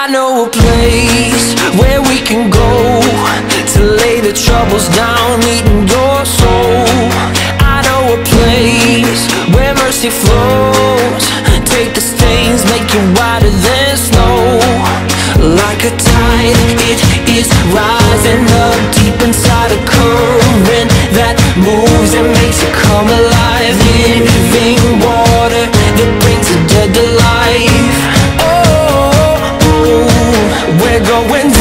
I know a place where we can go to lay the troubles down, eating your soul. I know a place where mercy flows. Take the stains, make you whiter than snow. Like a tide, it is rising up deep inside a current that moves and makes you come alive. Living water we're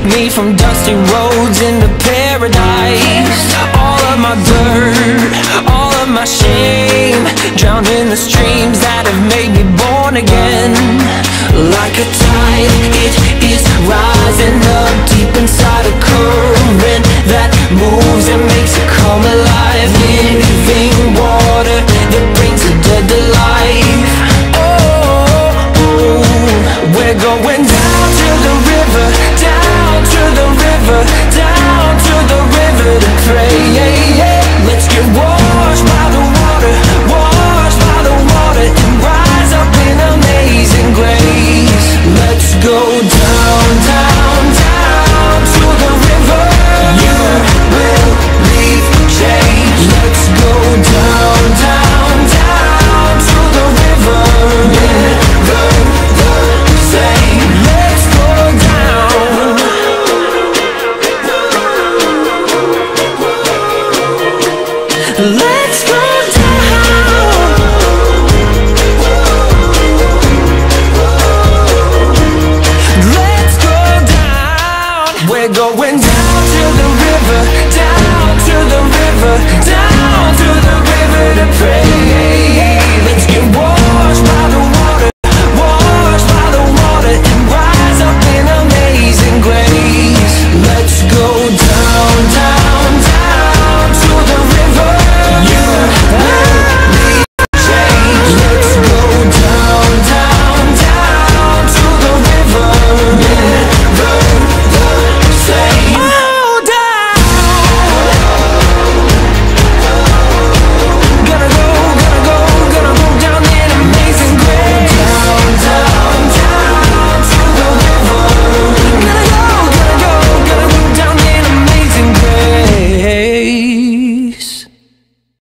took me from dusty roads into paradise. All of my dirt, all of my shame Drowned in the streams that have made me born again. Like a tide, it is rising up deep inside a current That moves and makes it come alive. Living water that brings the dead to life. Oh, oh, oh we're going Let's go